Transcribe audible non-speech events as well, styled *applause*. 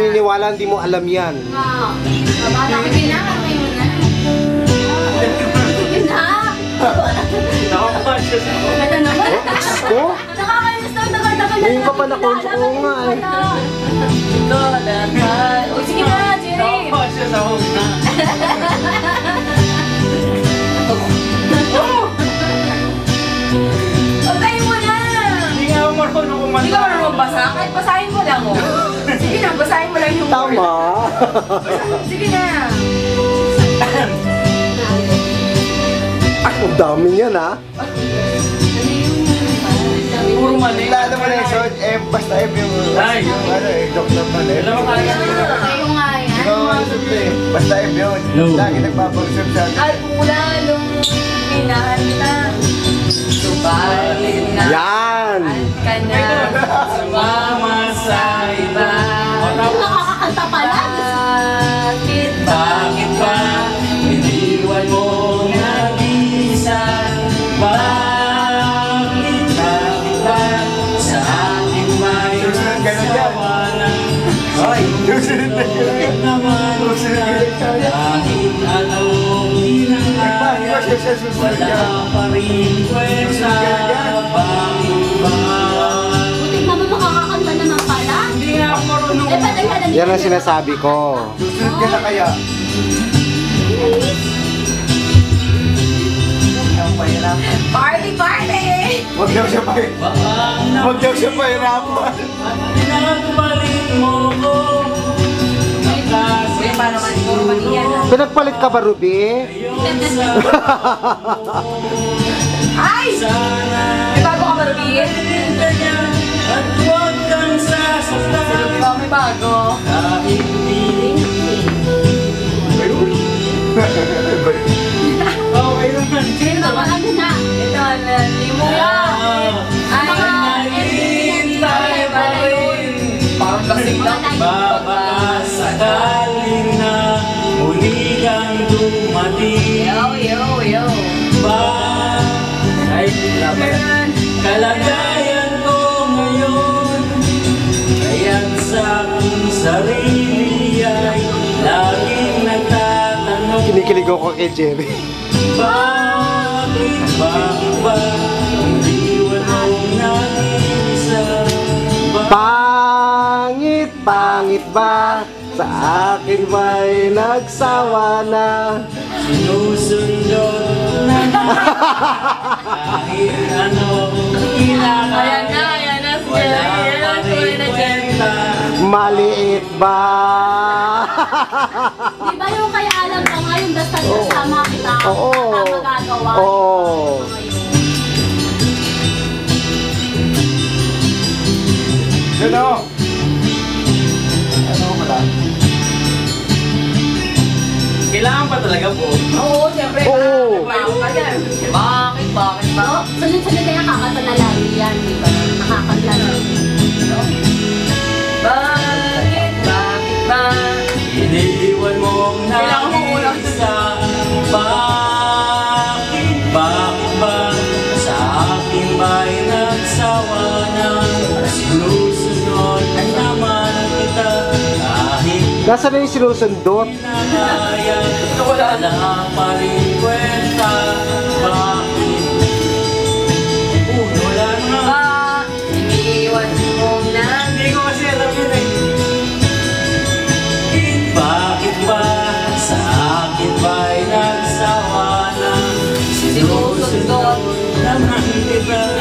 Kala hindi mo alam yan. Ah, Babata ka na, ngayon na. Yun na. Nakakuha siya sa Ganda naman. Ko? Nakakainis daw, tagal-tagal na Ngayon ka pa natin na-control nilalaman nga eh. pala. O sige na, Jerry. Sa home na. Mo na. Hindi nga ako marunong kumanta. Hindi ka marunong magbasa? Kahit basahin mo lang, oh. Sige na, basahin mo lang yung word. Tama. *laughs* Sige na. Ang dami niyan ha. Puro mali. Wala naman eh, so, eh, basta eh, yung, Ay. ano eh, doktor pa eh. Alam mo kaya ka Kayo nga yan. Ikaw ang sabi basta eh, yun. No. Lagi nagpapagsab sa akin. At mula nung pinahan na, subalit na. Yan. At ka na, Ay, Susunod na naman na ginagawa siya susunod wala yan. pa rin kwenta Bakit ba? Butik naman makakakanta naman pala. Hindi nga ako marunong Eh, ka na Yan ang sinasabi ko. Susunod ka na kaya. Party, party! Huwag daw siya pa Baka Huwag daw siya pahirapan. Pinagbalik mo ko Uy, Pinagpalit ka ba, Ruby? Ay! May bago ka ba, Ruby? At huwag kang sasaktan Di ba may bago? *laughs* Parang lasing lang. Baka sakaling na muli kang dumating Yo, yo, yo. ba? Ay, kalagayan ko ngayon Kaya't sa aking sarili ay laging nagtatanong Kinikilig ako kay Jerry. Bakit, Pangit, ba? Sa akin ba'y nagsawa na? Sinusundot na kahit ano kailangan Ayan na, ayan na Wala pa rin kwenta Maliit ba? *laughs* Di ba yung kaya alam ka nga yung dasal kasama kita? Oo. Tama gagawa. Oo. Yun o. Kailangan pa talaga po Oo, siyempre. Oo. Bakit, bakit ba? Oh, sunod-sunod kaya kakanta na lagi yan, di ba? Nakakanta na. Bakit, bakit ba? Iniiwan mong Kailangan mo ulang. nag-iisa Bakit, bakit ba Sa akin ba'y nagsawa na Sinusunod na naman kita Kahit Nasaan na yung sinusundot? kinakaya Wala pa rin kwenta Bakit wala na Ba, iniwan mo na. Hindi ko kasi alam yun eh. Bakit ba sa akin ba'y nagsawa na Sinusunod naman kita